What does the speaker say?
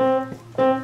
Música